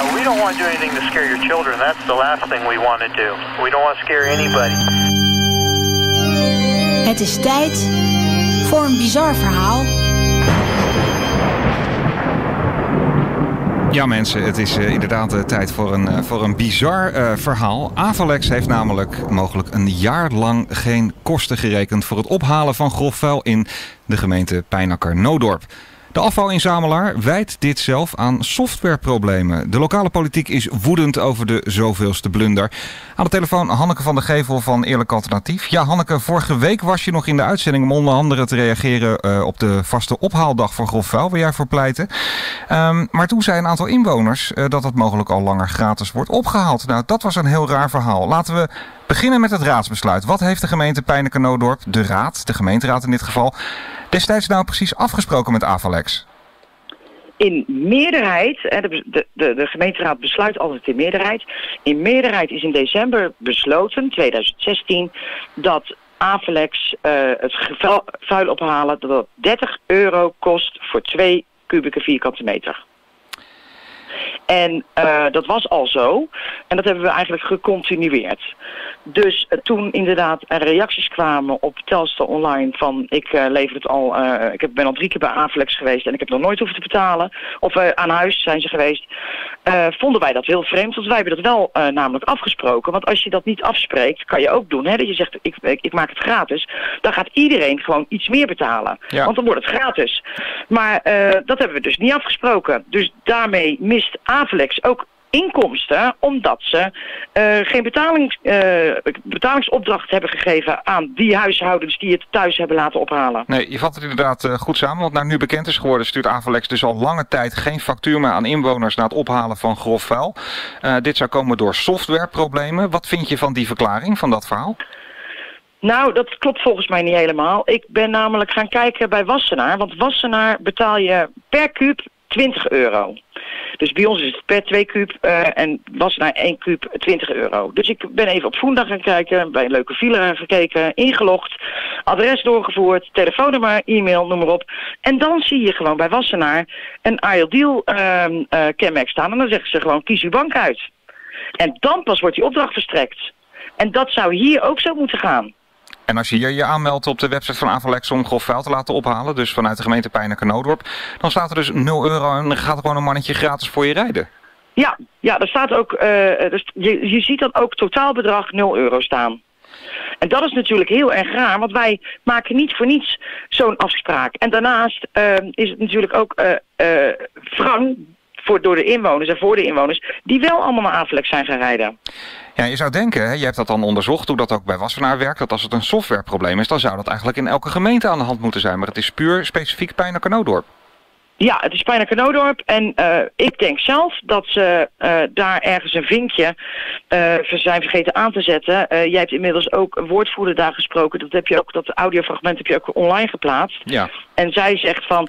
Yeah, we don't want to do anything to scare your children. That's the last thing we want to do. We don't want to scare anybody. Het is tijd voor een bizar verhaal. Ja mensen, het is uh, inderdaad uh, tijd voor een, uh, voor een bizar verhaal. Avalex heeft namelijk mogelijk een jaar lang geen kosten gerekend... voor het ophalen van grof vuil in de gemeente Pijnakker-Noodorp. De afvalinzamelaar wijt dit zelf aan softwareproblemen. De lokale politiek is woedend over de zoveelste blunder. Aan de telefoon Hanneke van der Gevel van Eerlijk Alternatief. Ja, Hanneke, vorige week was je nog in de uitzending om onder andere te reageren uh, op de vaste ophaaldag voor grof vuil, waar jij voor pleitte. Um, maar toen zei een aantal inwoners uh, dat het mogelijk al langer gratis wordt opgehaald. Nou, dat was een heel raar verhaal. Laten we beginnen met het raadsbesluit. Wat heeft de gemeente Pijneken-Noodorp, de raad, de gemeenteraad in dit geval, destijds nou precies afgesproken met Avalex? In meerderheid, de, de, de, gemeenteraad besluit altijd in meerderheid. In meerderheid is in december besloten, 2016, dat Avalex uh, het vuil ophalen dat 30 euro kost voor 2 kubieke vierkante meter. En uh, dat was al zo. En dat hebben we eigenlijk gecontinueerd. Dus uh, toen inderdaad er reacties kwamen op Telstar Online van ik uh, lever het al, ik ben al drie keer bij Avlex geweest en ik heb nog nooit hoeven te betalen. Of aan huis zijn ze geweest. vonden wij dat heel vreemd, want wij hebben dat wel namelijk afgesproken. Want als je dat niet afspreekt, kan je ook doen. Hè, dat je zegt ik, ik, ik maak het gratis. Dan gaat iedereen gewoon iets meer betalen. Ja. Want dan wordt het gratis. Maar dat hebben we dus niet afgesproken. Dus daarmee mist Avlex ook inkomsten omdat ze uh, geen betalings, uh, betalingsopdracht hebben gegeven aan die huishoudens die het thuis hebben laten ophalen. Nee, je vat het inderdaad uh, goed samen, want naar nu bekend is geworden stuurt Avalex dus al lange tijd geen factuur meer aan inwoners na het ophalen van grof vuil. dit zou komen door softwareproblemen. Wat vind je van die verklaring, van dat verhaal? Nou, dat klopt volgens mij niet helemaal. Ik ben namelijk gaan kijken bij Wassenaar, want Wassenaar betaal je per kuub 20 euro. Dus bij ons is het per 2 kuub uh, en was naar 1 kuub 20 euro. Dus ik ben even op Voendag gaan kijken, bij een leuke file gekeken, ingelogd, adres doorgevoerd, telefoonnummer, e-mail, noem maar op. En dan zie je gewoon bij Wassenaar een Deal uh, uh, kenmerk staan en dan zeggen ze gewoon kies uw bank uit. En dan pas wordt die opdracht verstrekt. En dat zou hier ook zo moeten gaan. En als je hier je aanmeldt op de website van Avalex om grof vuil te laten ophalen, dus vanuit de gemeente Pijnacker Noodorp, dan staat er dus 0 euro en dan gaat er gewoon een mannetje gratis voor je rijden. Ja, ja er staat ook, dus je, je ziet dan ook totaalbedrag 0 euro staan. En dat is natuurlijk heel erg raar, want wij maken niet voor niets zo'n afspraak. En daarnaast uh, is het natuurlijk ook uh, uh, wrang voor, door de inwoners en voor de inwoners... die wel allemaal naar Avalex zijn gaan rijden. Ja, je zou denken, hè, je hebt dat dan onderzocht hoe dat ook bij Wassenaar werkt... dat als het een softwareprobleem is, dan zou dat eigenlijk in elke gemeente aan de hand moeten zijn. Maar het is puur specifiek Pijnacker Noodorp. Ja, het is bijna Knoodorp en uh, ik denk zelf dat ze uh, daar ergens een vinkje uh, zijn vergeten aan te zetten. jij hebt inmiddels ook een woordvoerder daar gesproken. Dat, heb je ook, dat audiofragment heb je ook online geplaatst. Ja. En zij zegt van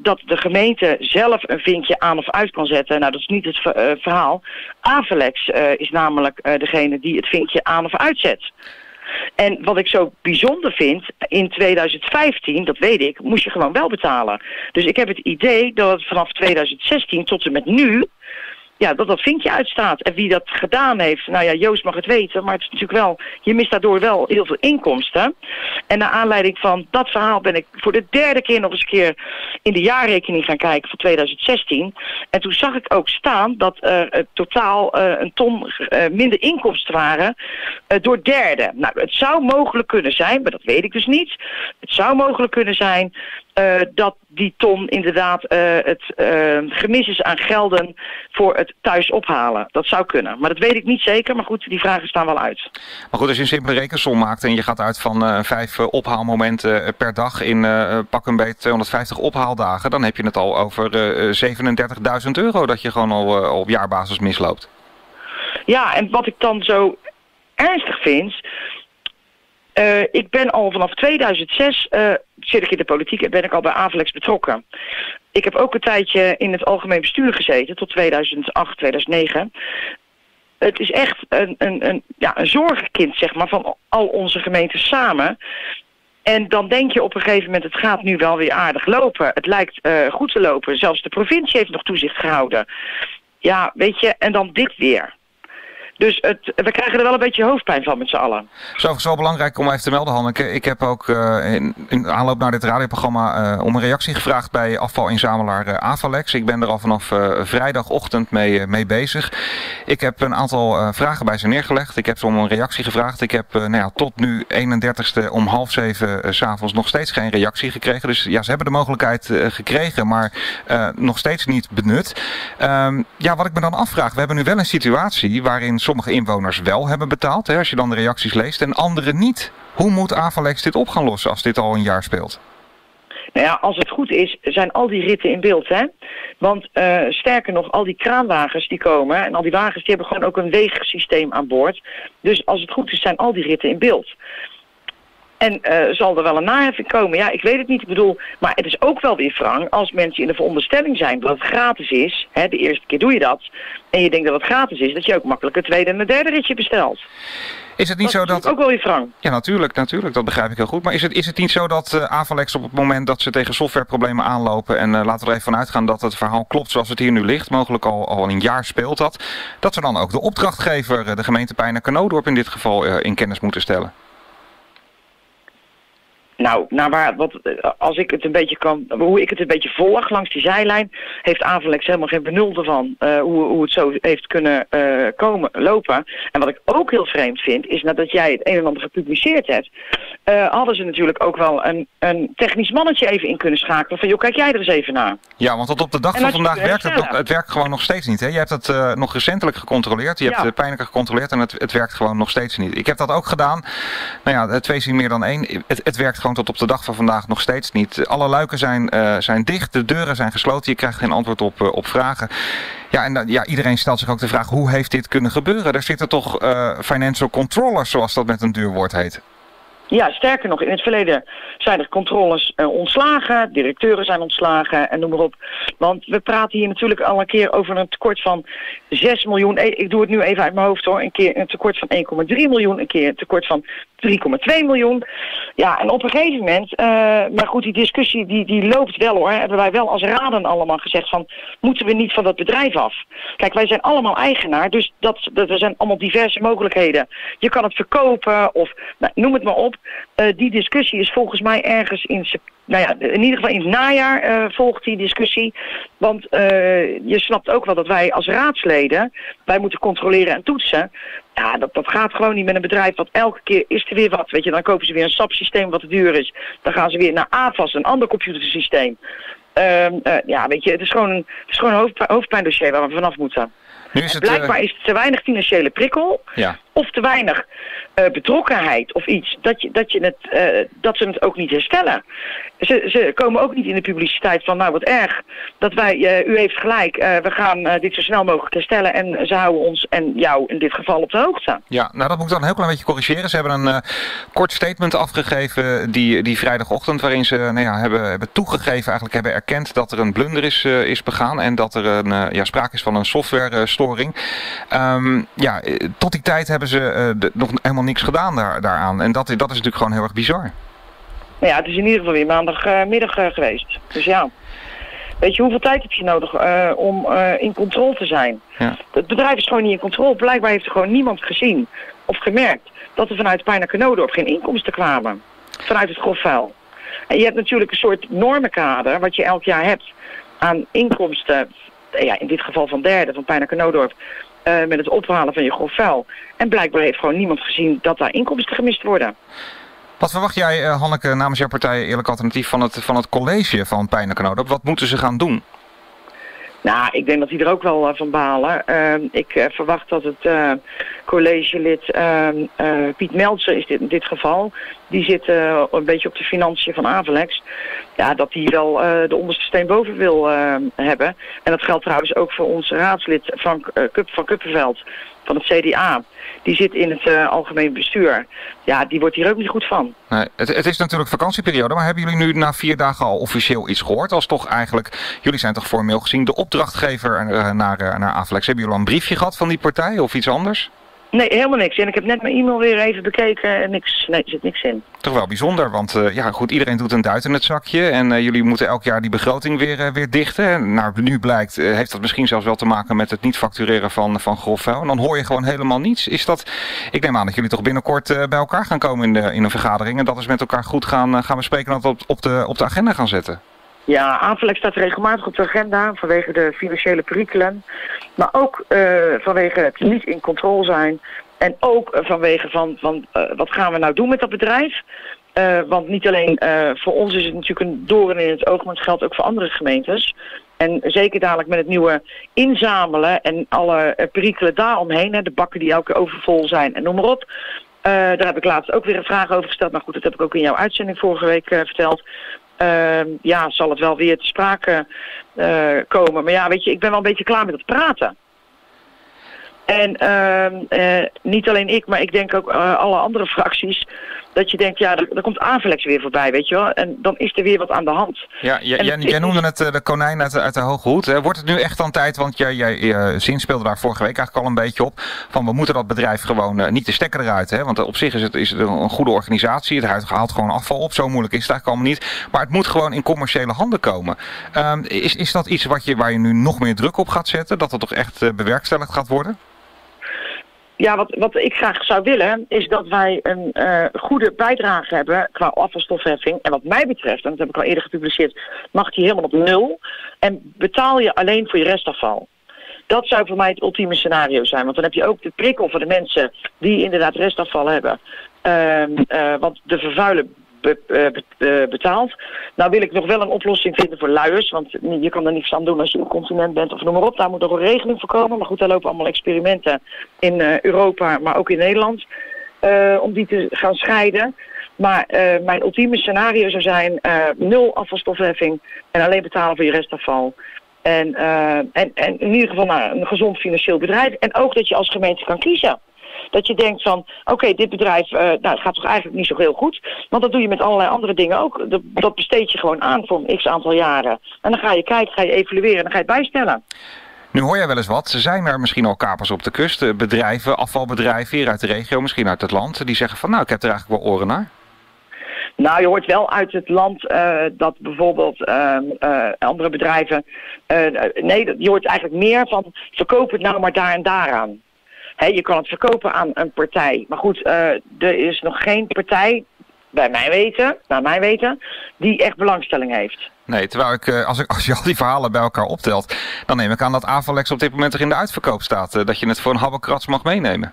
dat de gemeente zelf een vinkje aan of uit kan zetten. Nou, dat is niet het verhaal. Avalex is namelijk degene die het vinkje aan of uitzet. En wat ik zo bijzonder vind, in 2015, dat weet ik, moest je gewoon wel betalen. Dus ik heb het idee dat vanaf 2016 tot en met nu ja, dat dat vinkje uitstaat. En wie dat gedaan heeft, nou ja, Joost mag het weten, maar het is natuurlijk wel, je mist daardoor wel heel veel inkomsten. En naar aanleiding van dat verhaal ben ik voor de derde keer nog eens een keer in de jaarrekening gaan kijken van 2016. En toen zag ik ook staan dat er uh, totaal uh, een ton uh, minder inkomsten waren door derden. Nou, het zou mogelijk kunnen zijn, maar dat weet ik dus niet. Het zou mogelijk kunnen zijn uh, dat die ton inderdaad uh, het uh, gemis is aan gelden voor het thuis ophalen. Dat zou kunnen. Maar dat weet ik niet zeker. Maar goed, die vragen staan wel uit. Maar goed, als je een simpele rekensom maakt en je gaat uit van vijf ophaalmomenten per dag in pak een beetje 250 ophaaldagen, dan heb je het al over 37.000 euro dat je gewoon al op jaarbasis misloopt. Ja, en wat ik dan zo ernstig vind, uh, ik ben al vanaf 2006 uh, zit ik in de politiek en ben ik al bij Avalex betrokken. Ik heb ook een tijdje in het algemeen bestuur gezeten tot 2008, 2009. Het is echt een, een, een, ja, een zorgenkind zeg maar, van al onze gemeenten samen. En dan denk je op een gegeven moment, het gaat nu wel weer aardig lopen. Het lijkt uh, goed te lopen. Zelfs de provincie heeft nog toezicht gehouden. Ja, weet je, en dan dit weer. Dus het, we krijgen er wel een beetje hoofdpijn van met z'n allen. Zo, belangrijk om even te melden, Hanneke. Ik heb ook uh, in, aanloop naar dit radioprogramma uh, om een reactie gevraagd bij afvalinzamelaar uh, Avalex. Ik ben er al vanaf vrijdagochtend mee, mee bezig. Ik heb een aantal vragen bij ze neergelegd. Ik heb ze om een reactie gevraagd. Ik heb nou ja, tot nu 31ste om half zeven s s'avonds nog steeds geen reactie gekregen. Dus ja, ze hebben de mogelijkheid gekregen, maar nog steeds niet benut. Um, ja, wat ik me dan afvraag, we hebben nu wel een situatie waarin sommige inwoners wel hebben betaald, hè, als je dan de reacties leest, en anderen niet. Hoe moet Avalex dit op gaan lossen als dit al een jaar speelt? Nou ja, als het goed is, zijn al die ritten in beeld, hè? Want uh, sterker nog, al die kraanwagens die komen, en al die wagens, die hebben gewoon ook een weegsysteem aan boord. Dus als het goed is, zijn al die ritten in beeld. En uh, zal er wel een naheffing komen? Ja, ik weet het niet. Ik bedoel, maar het is ook wel weer wrang als mensen in de veronderstelling zijn dat het gratis is. Hè, de eerste keer doe je dat. En je denkt dat het gratis is, dat je ook makkelijk het tweede en het derde ritje bestelt. Is het niet dat zo dat... ook wel weer wrang. Ja, natuurlijk, natuurlijk. Dat begrijp ik heel goed. Maar is het, is het niet zo dat uh, Avalex op het moment dat ze tegen softwareproblemen aanlopen... en uh, laten we er even vanuit gaan dat het verhaal klopt zoals het hier nu ligt... mogelijk al, al een jaar speelt dat... dat ze dan ook de opdrachtgever, de gemeente Pijnen Kanodorp in dit geval, in kennis moeten stellen? Nou, naar waar, wat, als ik het een beetje kan, hoe ik het een beetje volg langs die zijlijn, heeft Avalex helemaal geen benul ervan uh, hoe, hoe het zo heeft kunnen uh, komen, lopen. En wat ik ook heel vreemd vind, is nadat jij het een en ander gepubliceerd hebt, uh, hadden ze natuurlijk ook wel een, een technisch mannetje even in kunnen schakelen van, joh, kijk jij er eens even naar. Ja, want tot op de dag van vandaag werkt het, nog, het werkt gewoon nog steeds niet. Hè? Je hebt het nog recentelijk gecontroleerd, je hebt het pijnlijker gecontroleerd en het, het werkt gewoon nog steeds niet. Ik heb dat ook gedaan. Nou ja, twee zien meer dan één. Het, het werkt gewoon tot op de dag van vandaag nog steeds niet. Alle luiken zijn, uh, zijn dicht, de deuren zijn gesloten, je krijgt geen antwoord op, uh, op vragen. Ja, en ja, iedereen stelt zich ook de vraag, hoe heeft dit kunnen gebeuren? Er zitten toch financial controllers, zoals dat met een duur woord heet. Ja, sterker nog, in het verleden zijn er controles uh, ontslagen, directeuren zijn ontslagen en noem maar op. Want we praten hier natuurlijk al een keer over een tekort van 6 miljoen. Ik doe het nu even uit mijn hoofd hoor. Een keer een tekort van 1,3 miljoen, een keer een tekort van 3,2 miljoen. Ja, en op een gegeven moment, uh, maar goed, die discussie die, die loopt wel hoor. Hebben wij wel als raden allemaal gezegd van, moeten we niet van dat bedrijf af? Kijk, wij zijn allemaal eigenaar, dus dat, dat, er zijn allemaal diverse mogelijkheden. Je kan het verkopen of nou, noem het maar op. Uh, die discussie is volgens mij ergens in nou ja, in ieder geval in het najaar uh, volgt die discussie. Want uh, je snapt ook wel dat wij als raadsleden, wij moeten controleren en toetsen. Ja, dat, dat gaat gewoon niet met een bedrijf, want elke keer is er weer wat. Weet je, dan kopen ze weer een SAP-systeem wat te duur is. Dan gaan ze weer naar AFAS, een ander computersysteem. Uh, ja, weet je, het is gewoon een, het is gewoon een hoofd, hoofdpijndossier waar we vanaf moeten. Nu is het, blijkbaar is het te weinig financiële prikkel. Ja. Of te weinig uh, betrokkenheid of iets. Dat, je, dat, je het, uh, dat ze het ook niet herstellen. Ze, ze komen ook niet in de publiciteit van nou wat erg. Dat wij, uh, u heeft gelijk, we gaan dit zo snel mogelijk herstellen. En ze houden ons en jou in dit geval op de hoogte. Ja, nou dat moet ik dan een heel klein beetje corrigeren. Ze hebben een kort statement afgegeven die, die vrijdagochtend. Waarin ze nou ja, hebben, hebben toegegeven, eigenlijk hebben erkend dat er een blunder is, is begaan. En dat er een, ja, sprake is van een software storing. Um, ja, tot die tijd hebben ze uh, de, nog helemaal niks gedaan daar, daaraan. En dat, dat is natuurlijk gewoon heel erg bizar. Nou ja, het is in ieder geval weer maandagmiddag uh, geweest. Dus ja. Weet je, hoeveel tijd heb je nodig uh, om uh, in controle te zijn? Ja. Het bedrijf is gewoon niet in controle. Blijkbaar heeft er gewoon niemand gezien of gemerkt dat er vanuit Pijna Kanodorp geen inkomsten kwamen. Vanuit het grofvuil. En je hebt natuurlijk een soort normenkader, wat je elk jaar hebt aan inkomsten. Ja, in dit geval van derde, van Pijna Kanodorp. Uh, met het ophalen van je grofvuil. En blijkbaar heeft gewoon niemand gezien dat daar inkomsten gemist worden. Wat verwacht jij, uh, Hanneke, namens jouw partij Eerlijk Alternatief van het, van het college van Pijnenkanodorp? Wat moeten ze gaan doen? Nou, ik denk dat die er ook wel uh, van balen. Uh, ik verwacht dat het collegelid ehm, Piet Meltzer is dit, in dit geval. Die zit een beetje op de financiën van Avalex. Ja, dat die wel de onderste steen boven wil ehm, hebben. En dat geldt trouwens ook voor onze raadslid Frank Kup, van Kuppenveld van het CDA. Die zit in het algemeen bestuur. Ja, die wordt hier ook niet goed van. Nee, het, het, is natuurlijk vakantieperiode, maar hebben jullie nu na vier dagen al officieel iets gehoord? Als toch eigenlijk, jullie zijn toch formeel gezien de opdrachtgever naar, naar Aflex. Hebben jullie al een briefje gehad van die partij of iets anders? Nee, helemaal niks. En ik heb net mijn e-mail weer even bekeken en niks. Nee, er zit niks in. Toch wel bijzonder, want uh, ja goed, iedereen doet een duit in het zakje. En uh, jullie moeten elk jaar die begroting weer, uh, weer dichten. Nou, nu blijkt, heeft dat misschien zelfs wel te maken met het niet factureren van, van grof vuil. En dan hoor je gewoon helemaal niets. Is dat, ik neem aan dat jullie toch binnenkort bij elkaar gaan komen in, de, in een vergadering. En dat is met elkaar goed gaan, gaan bespreken en dat op, op, de, op de agenda gaan zetten. Ja, Aanvlek staat regelmatig op de agenda vanwege de financiële perikelen. Maar ook vanwege het niet in controle zijn en ook uh, vanwege van, uh, wat gaan we nou doen met dat bedrijf? Want niet alleen voor ons is het natuurlijk een doorn in het oog, maar het geldt ook voor andere gemeentes. En zeker dadelijk met het nieuwe inzamelen en alle perikelen daaromheen, hè, de bakken die elke overvol zijn en noem maar op. daar heb ik laatst ook weer een vraag over gesteld. Maar goed, dat heb ik ook in jouw uitzending vorige week verteld. Ja, zal het wel weer te sprake komen. Maar ja, weet je, ik ben wel een beetje klaar met het praten. En uh, niet alleen ik, maar ik denk ook uh, alle andere fracties. Dat je denkt, ja, er, komt Avelex weer voorbij, weet je wel. En dan is er weer wat aan de hand. Ja, jij, jij noemde het uh, de konijn uit de, uit de hoge hoed. Wordt het nu echt dan tijd, want jij, jij zin speelde daar vorige week eigenlijk al een beetje op. Van we moeten dat bedrijf gewoon niet de stekker eruit. Hè? Want op zich is het, is het een goede organisatie. Het haalt gewoon afval op. Zo moeilijk is het eigenlijk allemaal niet. Maar het moet gewoon in commerciële handen komen. Um, is, is dat iets wat je, waar je nu nog meer druk op gaat zetten? Dat het toch echt bewerkstelligd gaat worden? Ja, wat, wat ik graag zou willen, is dat wij een uh, goede bijdrage hebben qua afvalstofheffing. En wat mij betreft, en dat heb ik al eerder gepubliceerd, mag die helemaal op nul. En betaal je alleen voor je restafval. Dat zou voor mij het ultieme scenario zijn. Want dan heb je ook de prikkel voor de mensen die inderdaad restafval hebben. Uh, uh, want de vervuilen eh, eh, betaald. Nou wil ik nog wel een oplossing vinden voor luiers. Want je kan er niks aan doen als je een consument bent of noem maar op. Daar moet nog een regeling voor komen. Maar goed, daar lopen allemaal experimenten in uh, Europa, maar ook in Nederland. Om die te gaan scheiden. Maar mijn ultieme scenario zou zijn nul afvalstofheffing en alleen betalen voor je restafval. En, en, en in ieder geval naar een gezond financieel bedrijf. En ook dat je als gemeente kan kiezen. Dat je denkt van, oké, dit bedrijf uh, nou, het gaat toch eigenlijk niet zo heel goed. Want dat doe je met allerlei andere dingen ook. Dat, dat besteed je gewoon aan voor een x aantal jaren. En dan ga je kijken, ga je evalueren en dan ga je het bijstellen. Nu hoor jij wel eens wat. Zijn er misschien al kapers op de kust? Eh, bedrijven, afvalbedrijven hier uit de regio, misschien uit het land. Die zeggen van nou, ik heb er eigenlijk wel oren naar. Nou, je hoort wel uit het land uh, dat bijvoorbeeld uh, uh, andere bedrijven... nee, je hoort eigenlijk meer van verkoop het nou maar daar en daaraan je kan het verkopen aan een partij. Maar goed, uh, er is nog geen partij, bij mij weten, naar mij weten, die echt belangstelling heeft. Nee, terwijl ik, eh, als, ik, als je al die verhalen bij elkaar optelt, dan neem ik aan dat Avalex op dit moment er in de uitverkoop staat. Uh, dat je het voor een habbekrats mag meenemen.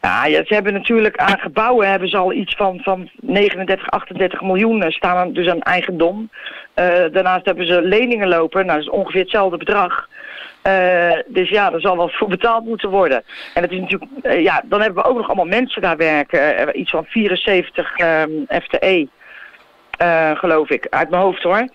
Ja, ja, ze hebben natuurlijk aan gebouwen hebben ze al iets van, van 39, 38 miljoen staan dus aan eigendom. Daarnaast hebben ze leningen lopen, nou dat is ongeveer hetzelfde bedrag. Uh, dus ja, er zal wel voor betaald moeten worden. En het is natuurlijk, uh, ja, dan hebben we ook nog allemaal mensen daar werken. Iets van 74 FTE, geloof ik, uit mijn hoofd hoor.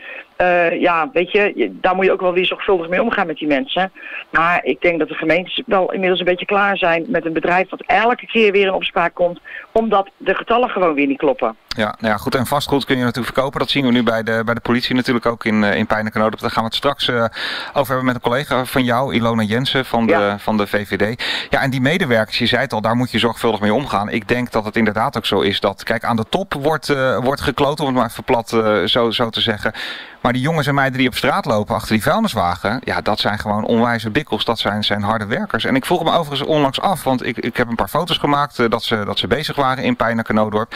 Ja, weet je, daar moet je ook wel weer zorgvuldig mee omgaan met die mensen. Maar ik denk dat de gemeentes wel inmiddels een beetje klaar zijn met een bedrijf wat elke keer weer in opspraak komt, omdat de getallen gewoon weer niet kloppen. Ja, nou ja, goed. En vastgoed kun je natuurlijk verkopen. Dat zien we nu bij de, bij de politie natuurlijk ook in, uh, in Pijnenkenodop. Daar gaan we het straks uh, over hebben met een collega van jou, Ilona Jensen van de, ja. van de VVD. Ja, en die medewerkers, je zei het al, daar moet je zorgvuldig mee omgaan. Ik denk dat het inderdaad ook zo is dat, kijk, aan de top wordt, uh, wordt gekloot, om het maar even plat zo, zo te zeggen. Maar die jongens en meiden die op straat lopen achter die vuilniswagen, ja, dat zijn gewoon onwijze bikkels. Dat zijn, zijn harde werkers. En ik vroeg me overigens onlangs af, want ik, ik heb een paar foto's gemaakt dat, ze, dat ze bezig waren in Pijnenkenodorp.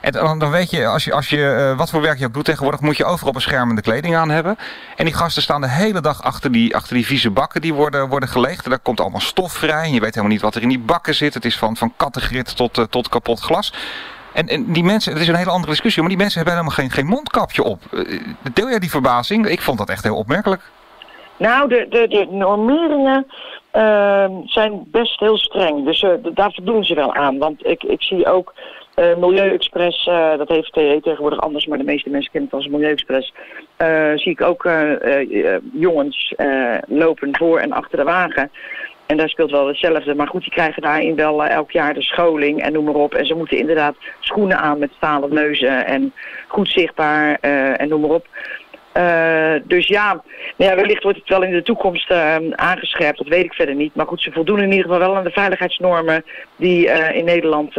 En dan, dan weet je, als je, als je uh, wat voor werk je ook doet tegenwoordig, moet je overal beschermende kleding aan hebben. En die gasten staan de hele dag achter die, achter die vieze bakken die worden, worden gelegd. En daar komt allemaal stof vrij. En je weet helemaal niet wat er in die bakken zit. Het is van, van kattengrit tot, uh, tot kapot glas. En, en die mensen, het is een hele andere discussie, maar die mensen hebben helemaal geen, geen mondkapje op. Uh, deel jij die verbazing? Ik vond dat echt heel opmerkelijk. Nou, de, de, de normeringen uh, zijn best heel streng. Dus uh, daar voldoen ze wel aan. Want ik, ik zie ook uh, Milieuexpress, uh, dat heeft TE tegenwoordig anders, maar de meeste mensen kennen het als Milieuexpress. Uh, zie ik ook jongens lopen voor en achter de wagen. En daar speelt wel hetzelfde. Maar goed, die krijgen daarin wel elk jaar de scholing en noem maar op. En ze moeten inderdaad schoenen aan met stalen neuzen en goed zichtbaar en noem maar op. Uh, dus ja, nou ja, wellicht wordt het wel in de toekomst uh, aangescherpt, dat weet ik verder niet. Maar goed, ze voldoen in ieder geval wel aan de veiligheidsnormen die uh, in Nederland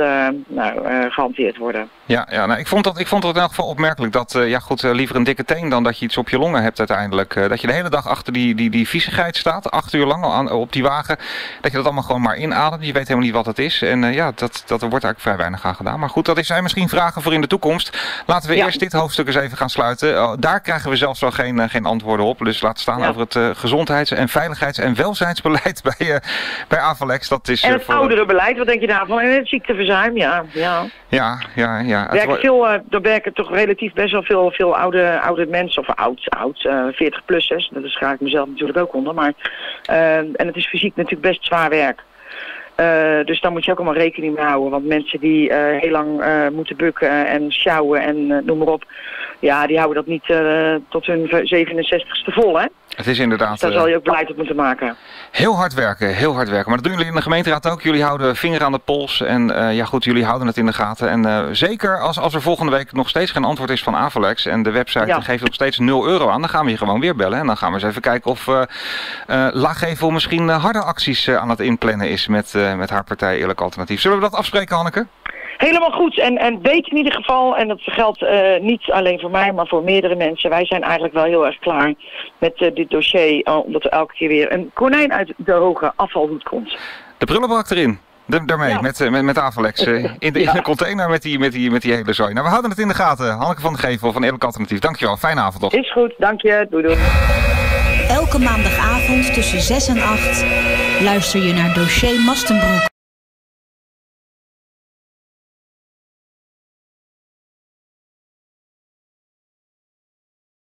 nou, gehanteerd worden. Ja, ja nou, ik, vond dat, ik vond het in elk geval opmerkelijk dat, ja goed, liever een dikke teen dan dat je iets op je longen hebt uiteindelijk. dat je de hele dag achter die, die, die viezigheid staat, acht uur lang aan, op die wagen. Dat je dat allemaal gewoon maar inademt. Je weet helemaal niet wat het is. En ja, dat, dat er wordt eigenlijk vrij weinig aan gedaan. Maar goed, dat zijn misschien vragen voor in de toekomst. Laten we ja. eerst dit hoofdstuk eens even gaan sluiten. daar krijgen we zelfs wel geen, uh, geen antwoorden op. Dus laat staan over het uh, gezondheids- en veiligheids- en welzijnsbeleid bij, uh, bij Avalex. Dat is, en het voor... ouderenbeleid, wat denk je daarvan? En het ziekteverzuim, ja. Ja, ja, ja. ja. Werken veel, er werken toch relatief best wel veel, veel oude, oude mensen, of oud, oud 40-plussers. Dat is ga ik mezelf natuurlijk ook onder. Maar, en het is fysiek natuurlijk best zwaar werk. Uh, dus daar moet je ook allemaal rekening mee houden. Want mensen die uh, heel lang uh, moeten bukken en sjouwen en noem maar op. Ja, die houden dat niet tot hun 67ste vol, hè? Het is inderdaad... Dus daar zal je ook beleid op moeten maken. Heel hard werken, heel hard werken. Maar dat doen jullie in de gemeenteraad ook. Jullie houden vinger aan de pols. En ja goed, jullie houden het in de gaten. En zeker als, als er volgende week nog steeds geen antwoord is van Avalex... en de website ja. geeft nog steeds 0 euro aan... dan gaan we je gewoon weer bellen. En dan gaan we eens even kijken of Laaggevel misschien harde acties aan het inplannen is... met met haar partij Eerlijk Alternatief. Zullen we dat afspreken, Hanneke? Helemaal goed. En, en weet in ieder geval, en dat geldt uh, niet alleen voor mij, maar voor meerdere mensen. Wij zijn eigenlijk wel heel erg klaar met uh, dit dossier, omdat er elke keer weer een konijn uit de hoge afvalhoed komt. De prullenbak erin. De, daarmee, ja. met, met, met Avalex. in, de, ja. in de container met die, met, die, met die hele zooi. Nou, we houden het in de gaten. Hanneke van de Gevel van Eerlijk Alternatief. Dankjewel. Fijne avond toch. Is goed. Dank je. Doei doei. Elke maandagavond tussen 6 en 8 luister je naar Dossier Mastenbroek.